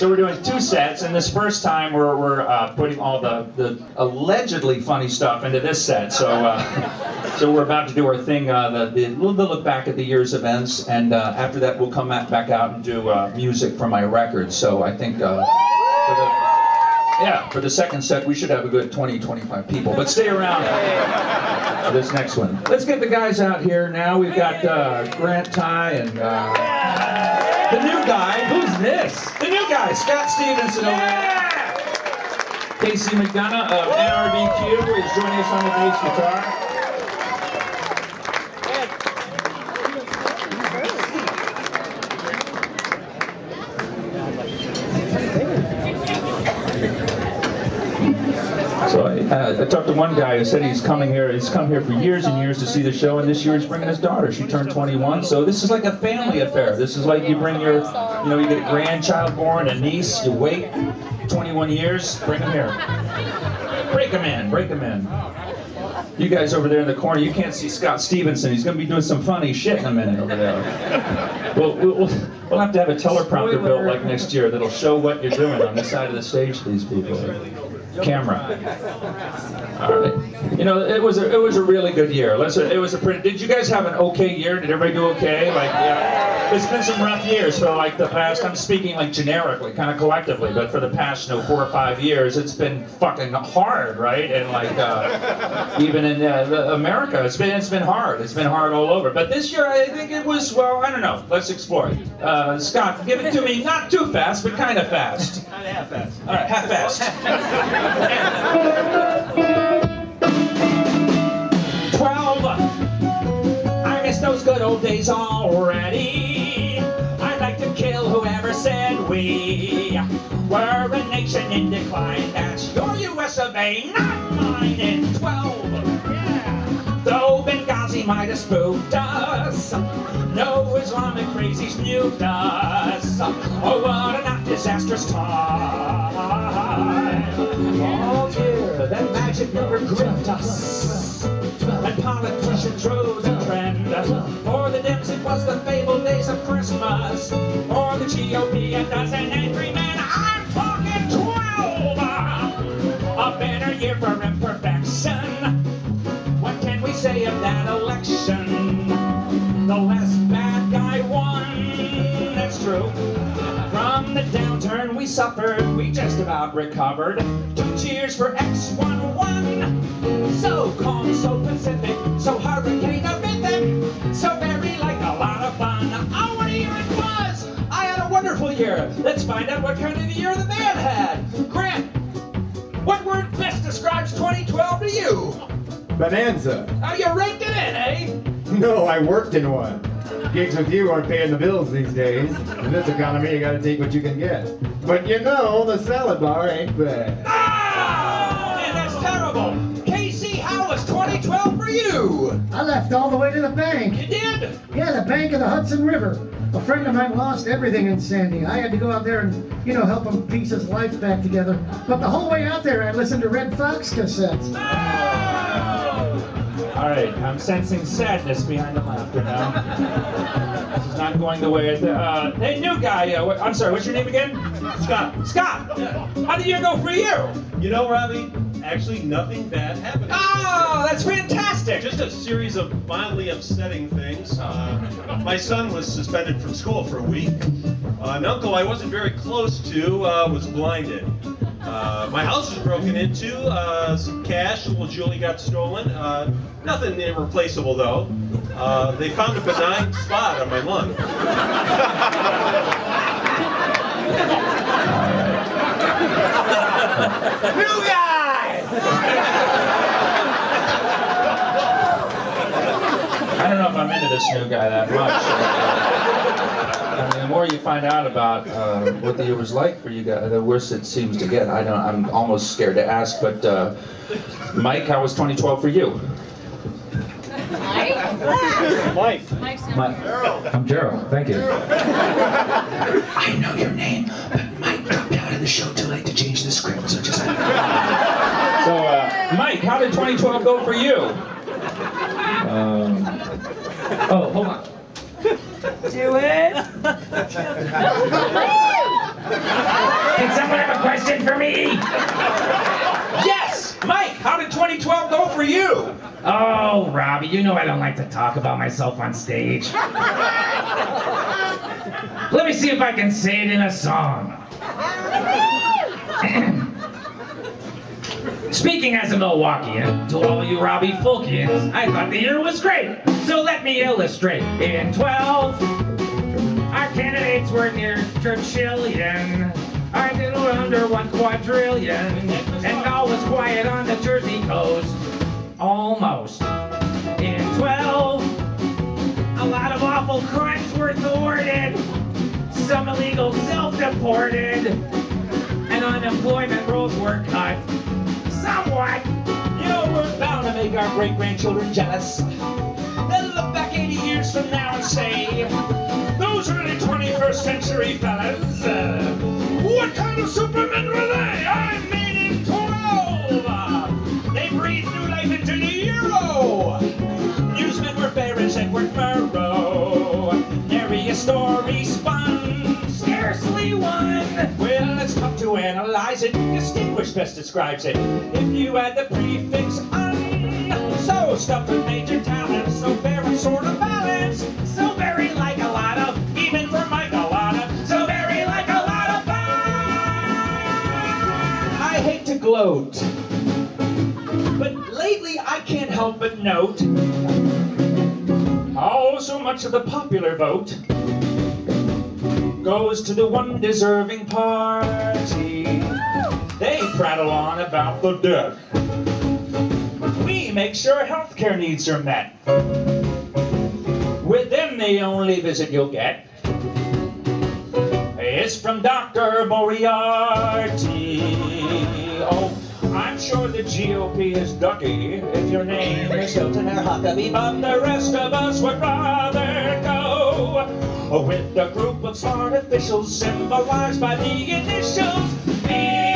So we're doing two sets, and this first time we're, we're uh, putting all the, the allegedly funny stuff into this set. So uh, so we're about to do our thing, uh, the, the, the look back at the year's events, and uh, after that we'll come back, out and do uh, music from my records. So I think uh, for the yeah, for the second set, we should have a good 20, 25 people. But stay around for this next one. Let's get the guys out here now. We've got Grant Tye and the new guy. This? The new guy, Scott Stevenson over there. Casey McDonough of NRBQ is joining us on the bass guitar. So I, talked to one guy who said he's coming here. He's come here for years and years to see the show, and this year he's bringing his daughter. She turned 21, so this is like a family affair. This is like you bring your, you know, you get a grandchild born, a niece, you wait 21 years, bring them here. Break them in, break them in. You guys over there in the corner, you can't see Scott Stevenson. He's going to be doing some funny shit in a minute over there. Well, we'll, we'll have to have a teleprompter built like next year that'll show what you're doing on the side of the stage to these people camera. All right. You know, it was a, it was a really good year. Let's. It was a pretty. Did you guys have an okay year? Did everybody do okay? Like, yeah. It's been some rough years for like the past. I'm speaking like generically, kind of collectively, but for the past, you know, four or five years, it's been fucking hard, right? And like, uh, even in uh, America, it's been it's been hard. It's been hard all over. But this year, I think it was well. I don't know. Let's explore it. Uh, Scott, give it to me. Not too fast, but kind of fast. Kind of half fast. All right, half fast. Twelve. I miss those good old days already. I'd like to kill whoever said we were a nation in decline. That's your U.S. of A., not mine. In twelve. Might have spooked us, no Islamic crazies nuked us. Oh, what a not disastrous time. Oh, dear, that magic number gripped us. And politicians rose a trend. For the Dems, it was the fabled days of Christmas. For the GOP, a dozen angry men. I'm talking 12! A better year for imperfection. Suffered, we just about recovered. Two cheers for X11. So calm, so pacific, so hurricane rhythmic, so very like a lot of fun. Oh, what a year it was! I had a wonderful year. Let's find out what kind of a year the man had. Grant, what word best describes 2012 to you? Bonanza. Oh, you raked it in, eh? No, I worked in one. Gigs with you aren't paying the bills these days. In this economy, you gotta take what you can get. But you know, the salad bar ain't bad. Ah! Man, that's terrible. Casey, how was 2012 for you? I left all the way to the bank. You did? Yeah, the bank of the Hudson River. A friend of mine lost everything in Sandy. I had to go out there and, you know, help him piece his life back together. But the whole way out there, I listened to Redd Foxx cassettes. All right, I'm sensing sadness behind the laughter now. this is not going the way it. Uh, hey, new guy. Uh, I'm sorry. What's your name again? Scott, Scott. How did the year go for you? you know, Robbie, actually nothing bad happened. Oh, that's fantastic. Just a series of mildly upsetting things. Uh, my son was suspended from school for a week. Uh, an uncle I wasn't very close to uh, was blinded. Uh, my house was broken into. Uh, some cash, a little Julie got stolen. Uh, nothing irreplaceable though. Uh, they found a benign spot on my lung. New guy. I don't know if I'm into this new guy that much. I mean, the more you find out about uh, what the year was like for you guys, the worse it seems to get. I don't. I'm almost scared to ask, but uh, Mike, how was 2012 for you? Mike? Mike. Mike's Mike. I'm Gerald. Thank you. I know your name, but Mike dropped out of the show too late to change the script, so just. so, uh, Mike, how did 2012 go for you? Um, oh, hold on. Do it. Did someone have a question for me? Yes, Mike. How did 2012 go for you? Oh, Robbie, you know I don't like to talk about myself on stage. Let me see if I can say it in a song. Speaking as a Milwaukeean, to all you Robbie Fulkians, I thought the year was great. So let me illustrate. In 12, our candidates were near Churchillian. I did under one quadrillion. And all was quiet on the Jersey coast. Almost. In 12, a lot of awful crimes were thwarted. Some illegal self-deported. And unemployment rolls were cut. Great grandchildren jealous. They'll look back 80 years from now and say, Those early 21st century fellas, uh, what kind of supermen were they? I made in 12! Uh, they breathed new life into the Euro! Newsmen were fair as Edward Murrow. A story spun, scarcely one. Well, it's tough to analyze it. Distinguished best describes it. If you add the prefix major talents, so and sort of balanced, so very like a lot of, even for Mike a lot of, so very like a lot of fun. I hate to gloat, but lately I can't help but note how so much of the popular vote goes to the one deserving party. They prattle on about the debt. Make sure healthcare needs are met. With them, the only visit you'll get is from Dr. Moriarty. Oh, I'm sure the GOP is ducky if your name is Hilton or Huckabee, but the rest of us would rather go with a group of smart officials symbolized by the initials.